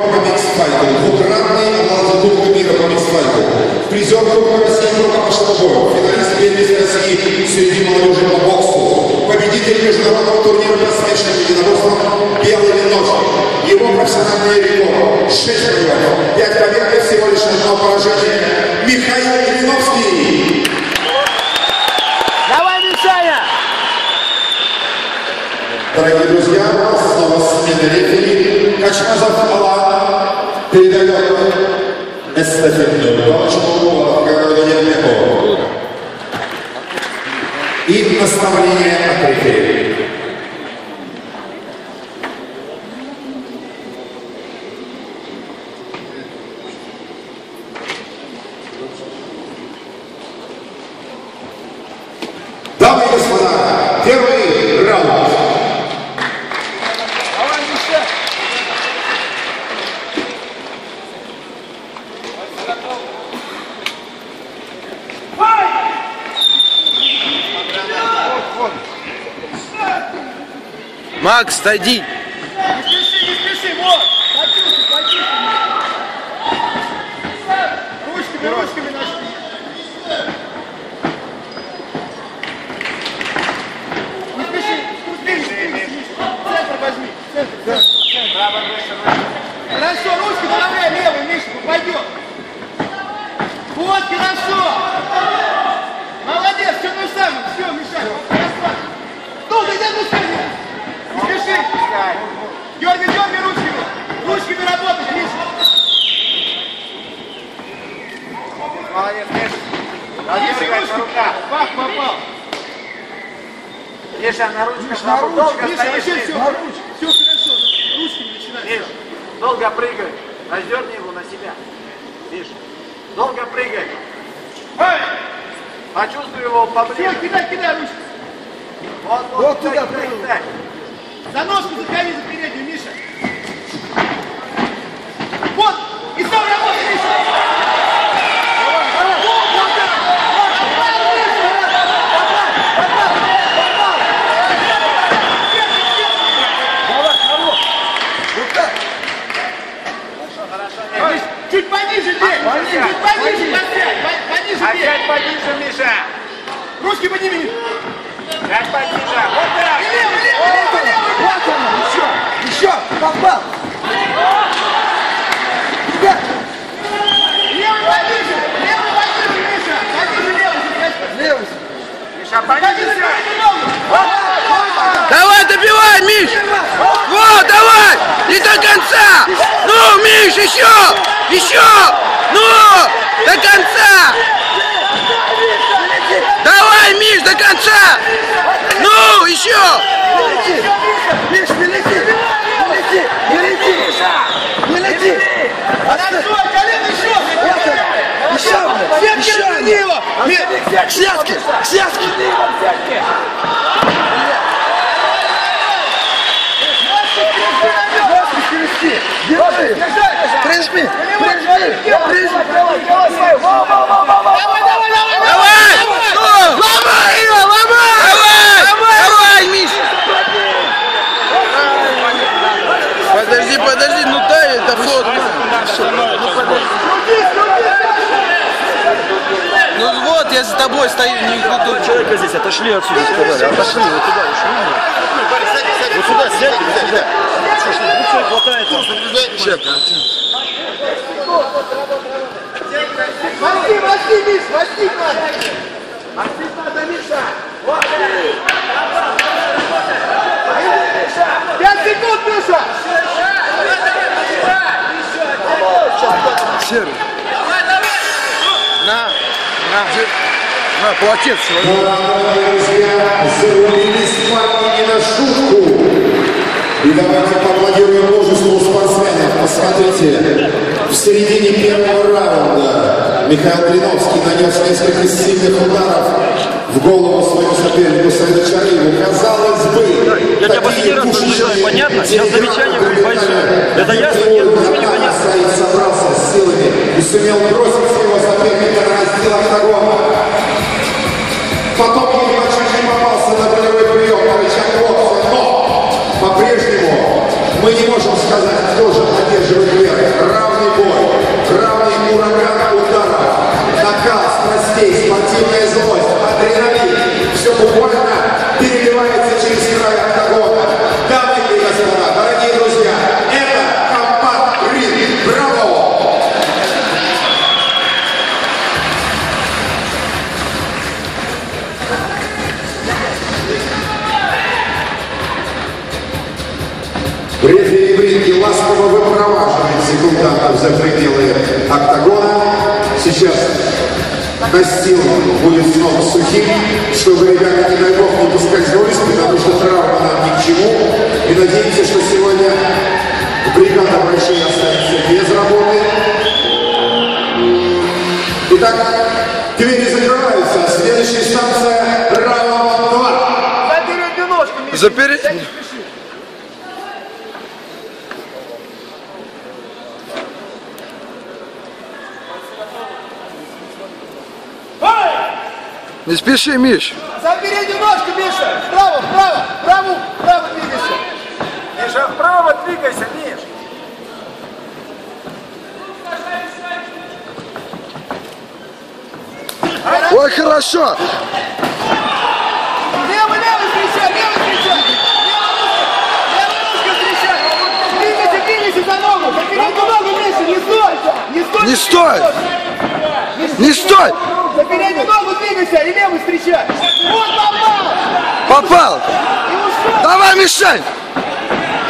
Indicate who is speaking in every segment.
Speaker 1: по миксфайту, двукратный обладатель Кубка мира по миксфайту, призер Кубка России рукопашному бою, финалист первенства России среди молодежи по боксу, победитель международного турнира по смешанным единоборствам «Белый веночек». Его профессиональный рекорд – 6 боев, 5 побед и всего лишь одно поражение. Михаил Ильиновский.
Speaker 2: Давай, Мишаня!
Speaker 1: Дорогие друзья, снова смена рефери. Эстафетную палочку Городу Ермякову. И наставление от рефери. Дамы и господа, первый раунд.
Speaker 2: Давай, Миша!
Speaker 3: Макс, отойди.
Speaker 2: Не спеши, не спеши, вот! Почувствуй, почувствуй! Ручками, ручками нажми! Не спеши, спустись, спустись! Центр возьми, центр, центр. Хорошо, ручки направляй левую, Миша, пойдет. Вот, хорошо! Молодец, все же самое, все, Миша, расслабься. Ну, меня. Не спеши. Дергай, дергай ручками. Ручками работать, Миша.
Speaker 4: Молодец, Миша.
Speaker 2: Миша,
Speaker 4: Дергай на
Speaker 2: ручками. Бах, попал.
Speaker 4: Миша, на ручках.
Speaker 2: Миша,
Speaker 4: на
Speaker 2: на ручках. Миша, вообще все, все хорошо. Ручками начинай.
Speaker 4: Миш, долго прыгай. Раздерни его на себя. Миш, долго прыгай.
Speaker 2: Эй,
Speaker 4: Почувствуй его
Speaker 2: все,
Speaker 4: поближе.
Speaker 2: кидай, кидай ручки.
Speaker 4: Вот, вот,
Speaker 2: Вот
Speaker 4: кидай,
Speaker 2: туда
Speaker 4: кидай, кидай.
Speaker 2: За ножку за переднюю, Миша. Вот, и снова работай, Миша. Вот, вот так. Попал, Миша. Попал, попал, попал. Миш, Чуть пониже бей,
Speaker 4: Пониже,
Speaker 2: чуть пониже
Speaker 4: пониже.
Speaker 2: подсядь, по- пониже бей.
Speaker 4: Опять пониже, Миша.
Speaker 2: Ручки подними.
Speaker 4: Опять пониже. Вот так.
Speaker 2: И левый, левый, левый, левый.
Speaker 5: Вот он, еще, еще, попал. Ребят,
Speaker 2: Левый пониже, левый пониже, Миша. Пониже левый,
Speaker 5: левый.
Speaker 3: Давай, добивай, Миш! Вот, давай! И до конца! Ну, Миш, еще! Еще! Ну! До конца! Давай, Миш, до конца! Ну, еще!
Speaker 5: Миш, не лети, не лети, не лети, не лети.
Speaker 2: Хорошо, колено еще.
Speaker 5: Еще,
Speaker 2: Сетки
Speaker 5: еще.
Speaker 2: разверни его.
Speaker 5: К связке, к связке. Ножки скрести, держи. Прижми, прижми, прижми.
Speaker 2: Давай, давай, давай, давай.
Speaker 3: Давай! Ну! Ломай его, ломай! Давай! Давай, Миш! Подожди, подожди, ну дай это фото. Ну вот, я за тобой стою, не крутой.
Speaker 6: человека здесь отошли отсюда, сказали. Отошли, вот туда, Вот сюда сядьте, вот сюда. Ну все, хватает вас.
Speaker 2: Возьми, возьми, Миш, возьми надо. Возьми надо, Миша. Вот. Пять секунд, Миша.
Speaker 5: Серый.
Speaker 3: На, на.
Speaker 5: На, полотенце.
Speaker 1: Дорогие друзья, зарубились парни не на шутку. И давайте поаплодируем мужеству спортсменов. Посмотрите, в середине первого раунда Михаил Блиновский нанес несколько сильных ударов в голову своему сопернику Саиду Чариеву. Казалось бы,
Speaker 6: Я тебя последний раз предупреждаю, понятно? Сейчас замечание будет большое. Это ясно? Нет, ничего не понятно.
Speaker 1: Саид собрался с силами и сумел бросить своего соперника на раздел октагона. Потом Егор чуть не попался на болевой прием на рычаг Локса, но по-прежнему мы не можем сказать, кто же одерживает верх. Равный бой, равный ураган ударов, накал страстей, спортивная злость, адреналин, все буквально за пределы октагона. Сейчас настил будет снова сухим, чтобы ребята, не дай бог, не поскользнулись, потому что травма нам ни к чему. И надеемся, что сегодня бригада большая останется без работы. Итак, двери закрываются. Следующая станция раунд 2.
Speaker 2: За переднюю ножку, Миша. Не спеши.
Speaker 3: Миш.
Speaker 2: За переднюю ножку, Миша. Вправо, вправо, вправо, вправо двигайся.
Speaker 4: Миша, вправо двигайся, Миш.
Speaker 3: Ой, хорошо.
Speaker 2: Левый, левый встречай, левый встречай. Левая ручка встречай. Двигайся, двигайся за ногу. За переднюю ногу, Миша, не стой. Не стой.
Speaker 3: Не стой. Не стой.
Speaker 2: Двигайся и левый встречай. Вот попал.
Speaker 3: Попал.
Speaker 2: И ушел.
Speaker 3: Давай, мишень.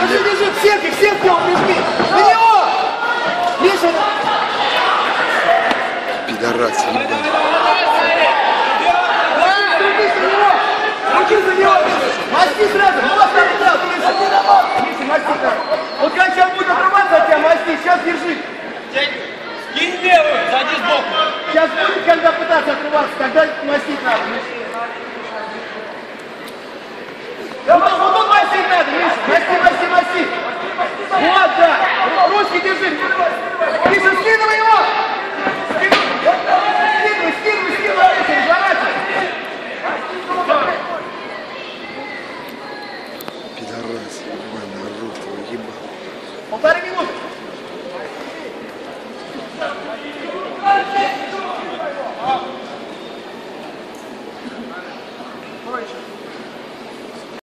Speaker 2: Держи, держи, в сетке, в сетке он прижми. На него. Миша,
Speaker 3: Пидорас, ебаный.
Speaker 2: руки за него. Руки за него, Миша. Масти сразу. Мастить надо, Да вот, вот тут мастить надо, Миша. Масти, масти, масти. Вот, да. Ручки держи. Миша, скидывай его. Скидывай, скидывай, скидывай. Жаратель. Пидорас, ебаный рот, ебаный. Полторы минуты.